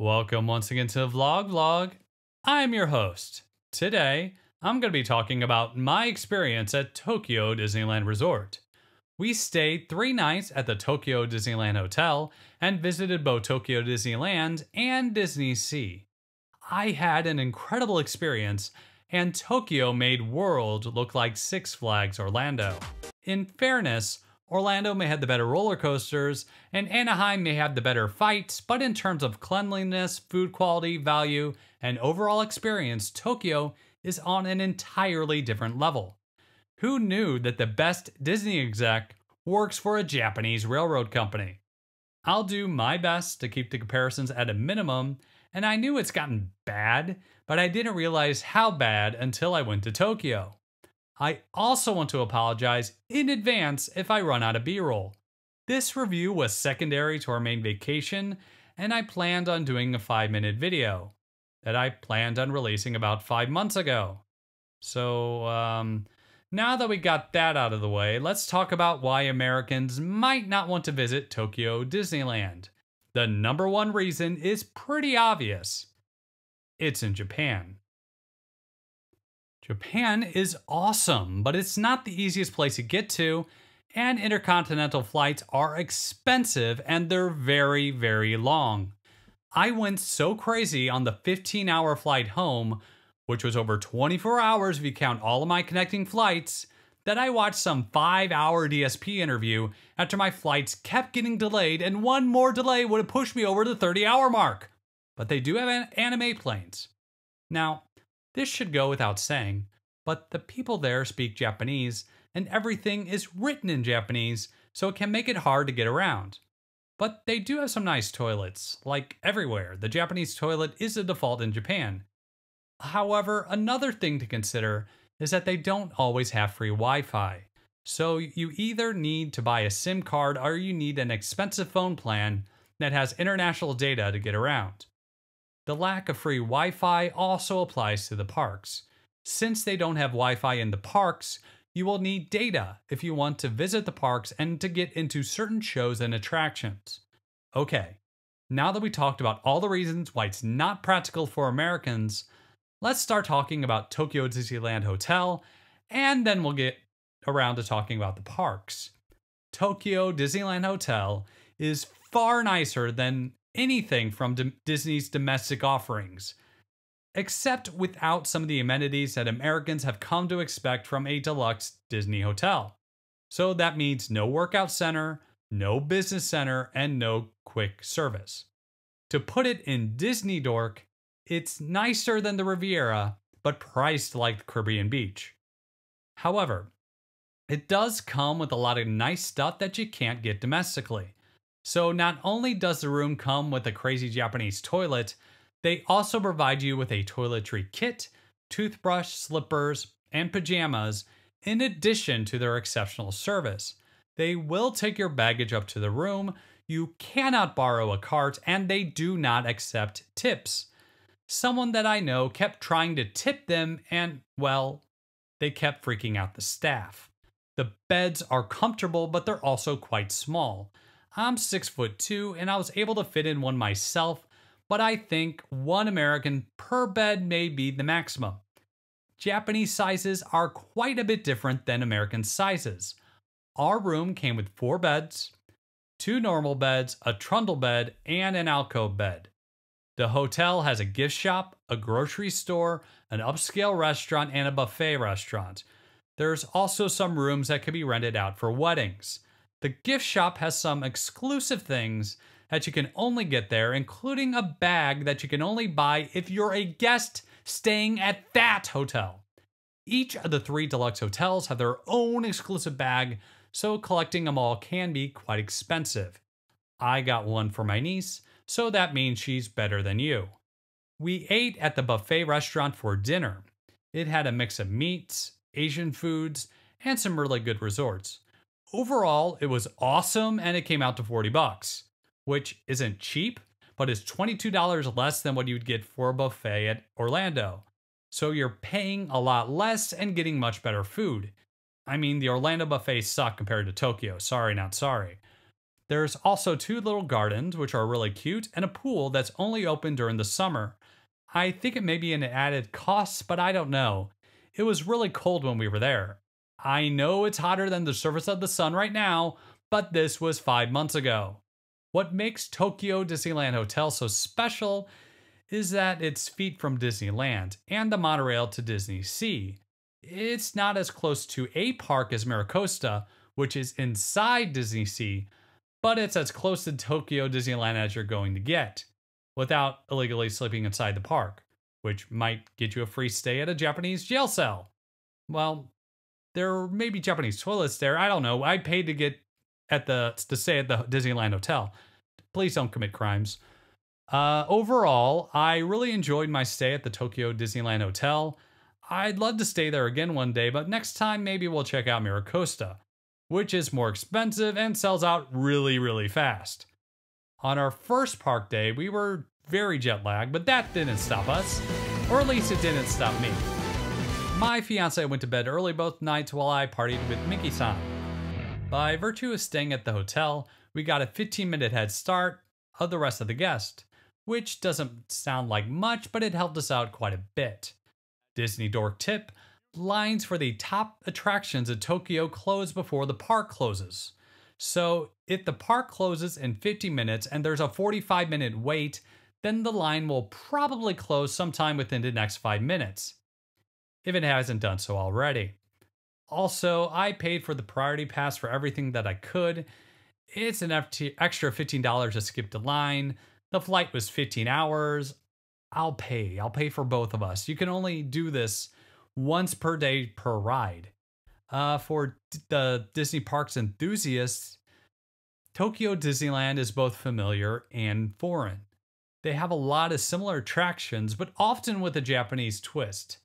Welcome once again to Vlog Vlog. I'm your host. Today, I'm going to be talking about my experience at Tokyo Disneyland Resort. We stayed three nights at the Tokyo Disneyland Hotel and visited both Tokyo Disneyland and Disney Sea. I had an incredible experience, and Tokyo made World look like Six Flags Orlando. In fairness, Orlando may have the better roller coasters, and Anaheim may have the better fights, but in terms of cleanliness, food quality, value, and overall experience, Tokyo is on an entirely different level. Who knew that the best Disney exec works for a Japanese railroad company? I'll do my best to keep the comparisons at a minimum, and I knew it's gotten bad, but I didn't realize how bad until I went to Tokyo. I also want to apologize in advance if I run out of B roll. This review was secondary to our main vacation, and I planned on doing a 5 minute video that I planned on releasing about 5 months ago. So, um, now that we got that out of the way, let's talk about why Americans might not want to visit Tokyo Disneyland. The number one reason is pretty obvious it's in Japan. Japan is awesome, but it's not the easiest place to get to, and intercontinental flights are expensive and they're very, very long. I went so crazy on the 15 hour flight home, which was over 24 hours if you count all of my connecting flights, that I watched some 5 hour DSP interview after my flights kept getting delayed, and one more delay would have pushed me over the 30 hour mark. But they do have anime planes. Now, this should go without saying, but the people there speak Japanese and everything is written in Japanese, so it can make it hard to get around. But they do have some nice toilets, like everywhere. The Japanese toilet is the default in Japan. However, another thing to consider is that they don't always have free Wi Fi. So you either need to buy a SIM card or you need an expensive phone plan that has international data to get around. The lack of free Wi Fi also applies to the parks. Since they don't have Wi Fi in the parks, you will need data if you want to visit the parks and to get into certain shows and attractions. Okay, now that we talked about all the reasons why it's not practical for Americans, let's start talking about Tokyo Disneyland Hotel, and then we'll get around to talking about the parks. Tokyo Disneyland Hotel is far nicer than anything from D- Disney's domestic offerings, except without some of the amenities that Americans have come to expect from a deluxe Disney hotel. So that means no workout center, no business center, and no quick service. To put it in Disney dork, it's nicer than the Riviera, but priced like the Caribbean Beach. However, it does come with a lot of nice stuff that you can't get domestically. So not only does the room come with a crazy Japanese toilet, they also provide you with a toiletry kit, toothbrush, slippers, and pajamas in addition to their exceptional service. They will take your baggage up to the room, you cannot borrow a cart, and they do not accept tips. Someone that I know kept trying to tip them, and, well, they kept freaking out the staff. The beds are comfortable, but they're also quite small. I'm six foot two and I was able to fit in one myself, but I think one American per bed may be the maximum. Japanese sizes are quite a bit different than American sizes. Our room came with four beds, two normal beds, a trundle bed, and an alcove bed. The hotel has a gift shop, a grocery store, an upscale restaurant, and a buffet restaurant. There's also some rooms that can be rented out for weddings. The gift shop has some exclusive things that you can only get there, including a bag that you can only buy if you're a guest staying at that hotel. Each of the three deluxe hotels have their own exclusive bag, so collecting them all can be quite expensive. I got one for my niece, so that means she's better than you. We ate at the buffet restaurant for dinner. It had a mix of meats, Asian foods, and some really good resorts. Overall, it was awesome and it came out to 40 bucks, which isn't cheap, but is $22 less than what you'd get for a buffet at Orlando. So you're paying a lot less and getting much better food. I mean, the Orlando buffets suck compared to Tokyo. Sorry, not sorry. There's also two little gardens, which are really cute, and a pool that's only open during the summer. I think it may be an added cost, but I don't know. It was really cold when we were there. I know it's hotter than the surface of the sun right now, but this was five months ago. What makes Tokyo Disneyland Hotel so special is that it's feet from Disneyland and the monorail to Disney Sea. It's not as close to a park as Miracosta, which is inside Disney Sea, but it's as close to Tokyo Disneyland as you're going to get without illegally sleeping inside the park, which might get you a free stay at a Japanese jail cell. Well, there may be Japanese toilets there. I don't know. I paid to get at the to stay at the Disneyland Hotel. Please don't commit crimes. Uh, overall, I really enjoyed my stay at the Tokyo Disneyland Hotel. I'd love to stay there again one day, but next time maybe we'll check out Miracosta, which is more expensive and sells out really, really fast. On our first park day, we were very jet lagged, but that didn't stop us. Or at least it didn't stop me. My fiance went to bed early both nights while I partied with Mickey san. By virtue of staying at the hotel, we got a 15 minute head start of the rest of the guests which doesn't sound like much, but it helped us out quite a bit. Disney Dork tip lines for the top attractions at Tokyo close before the park closes. So if the park closes in 50 minutes and there's a 45 minute wait, then the line will probably close sometime within the next 5 minutes, if it hasn't done so already. Also, I paid for the priority pass for everything that I could. It's an extra $15 to skip the line, the flight was 15 hours. I'll pay. I'll pay for both of us. You can only do this once per day per ride. Uh, for the Disney parks enthusiasts, Tokyo Disneyland is both familiar and foreign. They have a lot of similar attractions, but often with a Japanese twist.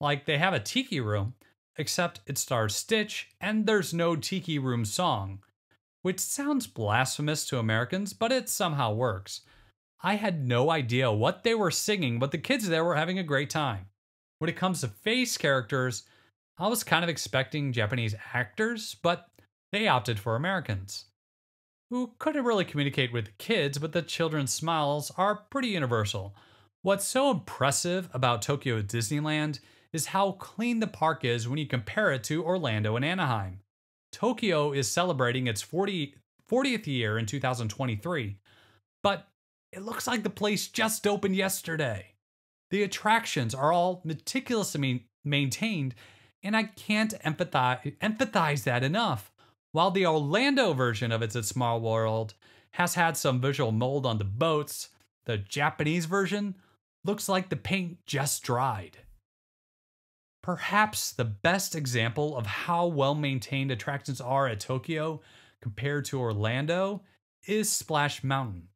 Like they have a tiki room, except it stars Stitch and there's no tiki room song, which sounds blasphemous to Americans, but it somehow works. I had no idea what they were singing, but the kids there were having a great time. When it comes to face characters, I was kind of expecting Japanese actors, but they opted for Americans. Who couldn't really communicate with the kids, but the children's smiles are pretty universal. What's so impressive about Tokyo Disneyland is how clean the park is when you compare it to Orlando and Anaheim. Tokyo is celebrating its 40, 40th year in 2023, but it looks like the place just opened yesterday. The attractions are all meticulously maintained, and I can't empathize, empathize that enough. While the Orlando version of It's a Small World has had some visual mold on the boats, the Japanese version looks like the paint just dried. Perhaps the best example of how well maintained attractions are at Tokyo compared to Orlando is Splash Mountain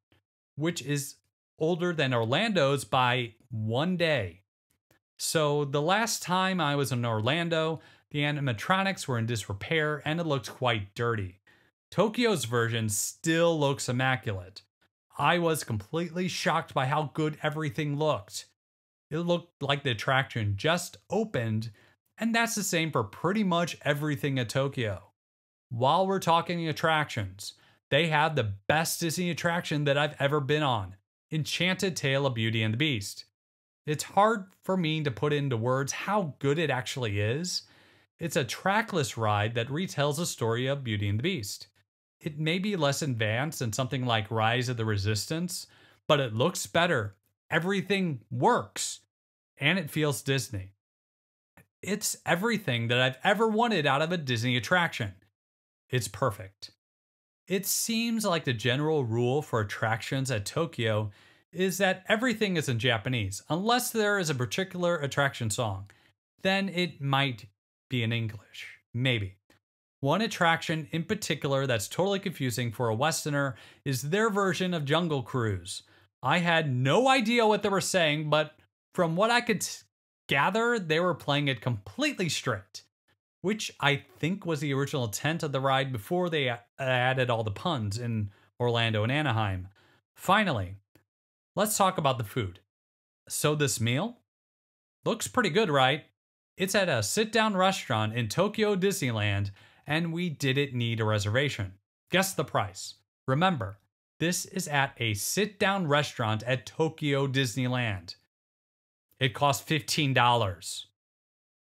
which is older than Orlando's by one day. So the last time I was in Orlando, the animatronics were in disrepair and it looked quite dirty. Tokyo's version still looks immaculate. I was completely shocked by how good everything looked. It looked like the attraction just opened, and that's the same for pretty much everything at Tokyo. While we're talking attractions, they have the best Disney attraction that I've ever been on Enchanted Tale of Beauty and the Beast. It's hard for me to put into words how good it actually is. It's a trackless ride that retells the story of Beauty and the Beast. It may be less advanced than something like Rise of the Resistance, but it looks better. Everything works, and it feels Disney. It's everything that I've ever wanted out of a Disney attraction. It's perfect. It seems like the general rule for attractions at Tokyo is that everything is in Japanese, unless there is a particular attraction song. Then it might be in English. Maybe. One attraction in particular that's totally confusing for a Westerner is their version of Jungle Cruise. I had no idea what they were saying, but from what I could gather, they were playing it completely straight which I think was the original intent of the ride before they added all the puns in Orlando and Anaheim. Finally, let's talk about the food. So, this meal looks pretty good, right? It's at a sit down restaurant in Tokyo Disneyland, and we didn't need a reservation. Guess the price Remember, this is at a sit down restaurant at Tokyo Disneyland. It cost $15.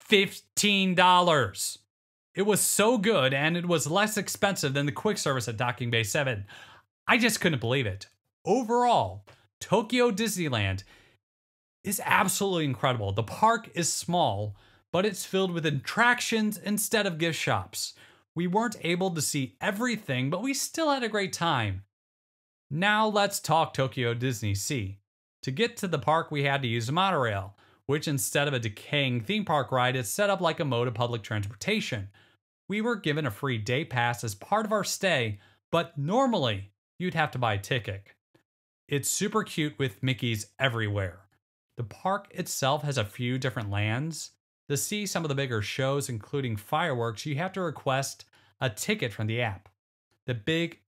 $15. It was so good and it was less expensive than the quick service at Docking Bay 7. I just couldn't believe it. Overall, Tokyo Disneyland is absolutely incredible. The park is small, but it's filled with attractions instead of gift shops. We weren't able to see everything, but we still had a great time. Now let's talk Tokyo Disney Sea. To get to the park, we had to use a monorail, which instead of a decaying theme park ride is set up like a mode of public transportation. We were given a free day pass as part of our stay, but normally you'd have to buy a ticket. It's super cute with Mickeys everywhere. The park itself has a few different lands. To see some of the bigger shows, including fireworks, you have to request a ticket from the app. The big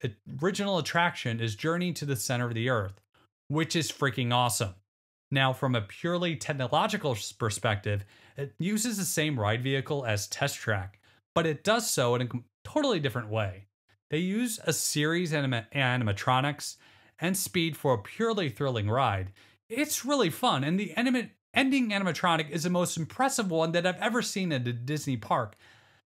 original attraction is Journey to the Center of the Earth, which is freaking awesome. Now, from a purely technological perspective, it uses the same ride vehicle as Test Track, but it does so in a totally different way. They use a series of animatronics and speed for a purely thrilling ride. It's really fun, and the ending animatronic is the most impressive one that I've ever seen at a Disney park.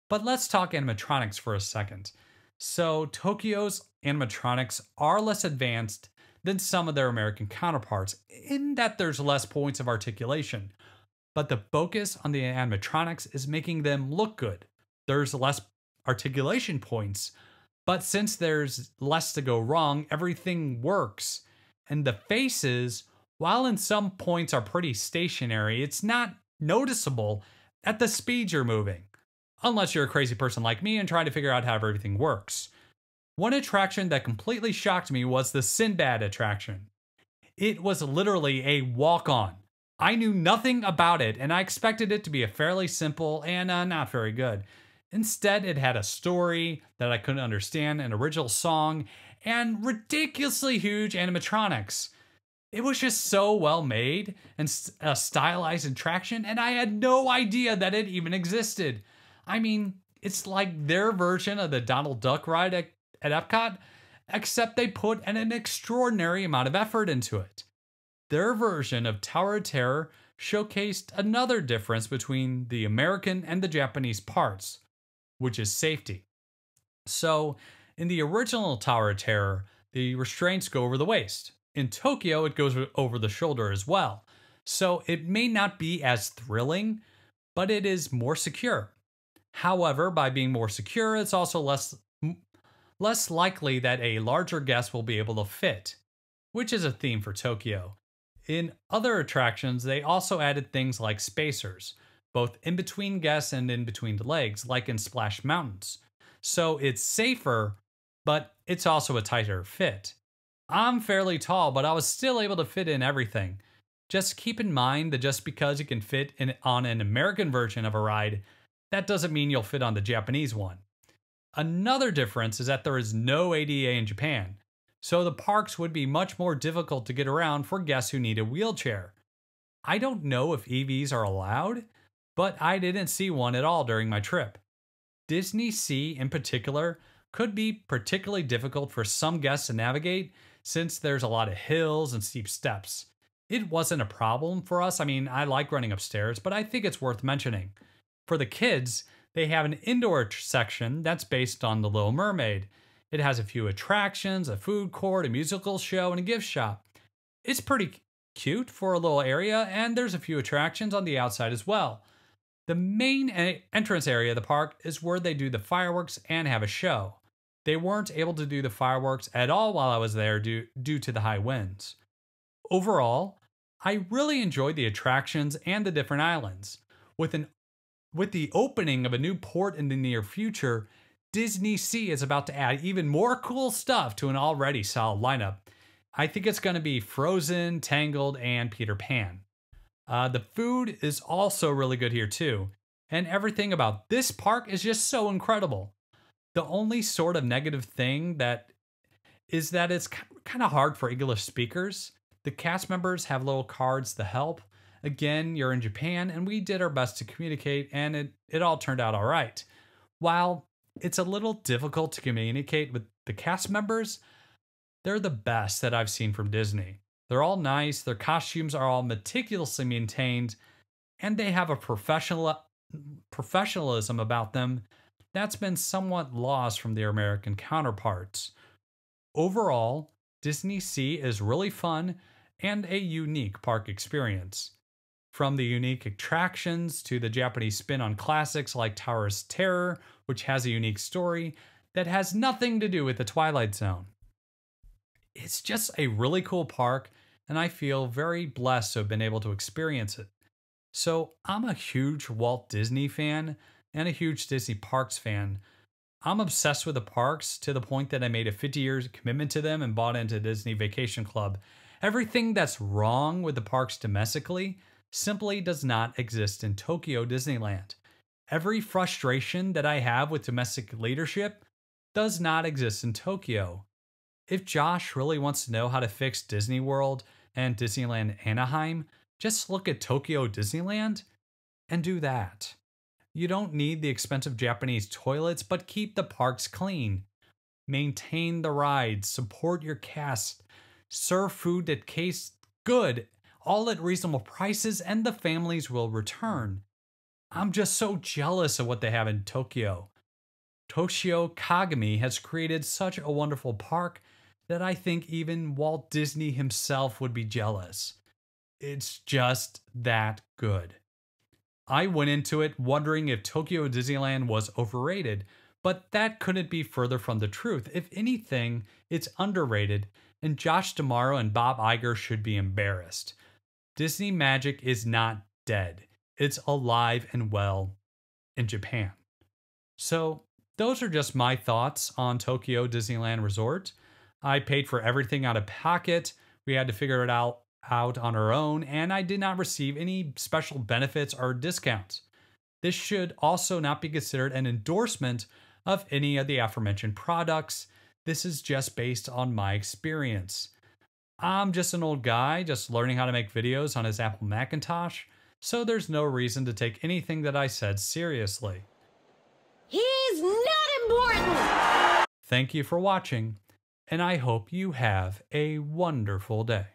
But let's talk animatronics for a second. So, Tokyo's animatronics are less advanced than some of their American counterparts, in that there's less points of articulation. But the focus on the animatronics is making them look good. There's less articulation points, but since there's less to go wrong, everything works. And the faces, while in some points are pretty stationary, it's not noticeable at the speed you're moving unless you're a crazy person like me and trying to figure out how everything works. One attraction that completely shocked me was the Sinbad attraction. It was literally a walk on. I knew nothing about it and I expected it to be a fairly simple and uh, not very good. Instead, it had a story that I couldn't understand, an original song, and ridiculously huge animatronics. It was just so well made and a stylized attraction, and I had no idea that it even existed. I mean, it's like their version of the Donald Duck ride at, at Epcot, except they put an, an extraordinary amount of effort into it. Their version of Tower of Terror showcased another difference between the American and the Japanese parts, which is safety. So, in the original Tower of Terror, the restraints go over the waist. In Tokyo, it goes over the shoulder as well. So, it may not be as thrilling, but it is more secure. However, by being more secure, it's also less less likely that a larger guest will be able to fit, which is a theme for Tokyo. In other attractions, they also added things like spacers, both in between guests and in between the legs, like in Splash Mountains. So it's safer, but it's also a tighter fit. I'm fairly tall, but I was still able to fit in everything. Just keep in mind that just because you can fit in on an American version of a ride that doesn't mean you'll fit on the Japanese one. Another difference is that there is no ADA in Japan, so the parks would be much more difficult to get around for guests who need a wheelchair. I don't know if EVs are allowed, but I didn't see one at all during my trip. Disney Sea, in particular, could be particularly difficult for some guests to navigate since there's a lot of hills and steep steps. It wasn't a problem for us. I mean, I like running upstairs, but I think it's worth mentioning. For the kids, they have an indoor section that's based on The Little Mermaid. It has a few attractions, a food court, a musical show, and a gift shop. It's pretty cute for a little area, and there's a few attractions on the outside as well. The main entrance area of the park is where they do the fireworks and have a show. They weren't able to do the fireworks at all while I was there due, due to the high winds. Overall, I really enjoyed the attractions and the different islands. With an with the opening of a new port in the near future, Disney Sea is about to add even more cool stuff to an already solid lineup. I think it's going to be Frozen, Tangled, and Peter Pan. Uh, the food is also really good here too, and everything about this park is just so incredible. The only sort of negative thing that is that it's kind of hard for English speakers. The cast members have little cards to help, Again, you're in Japan, and we did our best to communicate, and it, it all turned out all right. While it's a little difficult to communicate with the cast members, They're the best that I've seen from Disney. They're all nice, their costumes are all meticulously maintained, and they have a professional professionalism about them that's been somewhat lost from their American counterparts. Overall, Disney Sea is really fun and a unique park experience. From the unique attractions to the Japanese spin on classics like Tower's Terror, which has a unique story that has nothing to do with the Twilight Zone. It's just a really cool park, and I feel very blessed to have been able to experience it. So, I'm a huge Walt Disney fan and a huge Disney Parks fan. I'm obsessed with the parks to the point that I made a 50 year commitment to them and bought into Disney Vacation Club. Everything that's wrong with the parks domestically simply does not exist in Tokyo Disneyland. Every frustration that I have with domestic leadership does not exist in Tokyo. If Josh really wants to know how to fix Disney World and Disneyland Anaheim, just look at Tokyo Disneyland and do that. You don't need the expensive Japanese toilets, but keep the parks clean. Maintain the rides, support your cast, serve food that tastes good, all at reasonable prices, and the families will return. I'm just so jealous of what they have in Tokyo. Toshio Kagami has created such a wonderful park that I think even Walt Disney himself would be jealous. It's just that good. I went into it wondering if Tokyo Disneyland was overrated, but that couldn't be further from the truth. If anything, it's underrated, and Josh D'Amaro and Bob Iger should be embarrassed. Disney Magic is not dead, it's alive and well in Japan. So, those are just my thoughts on Tokyo Disneyland Resort. I paid for everything out of pocket. We had to figure it out out on our own, and I did not receive any special benefits or discounts. This should also not be considered an endorsement of any of the aforementioned products. This is just based on my experience. I'm just an old guy just learning how to make videos on his Apple Macintosh, so there's no reason to take anything that I said seriously. He's not important! Thank you for watching, and I hope you have a wonderful day.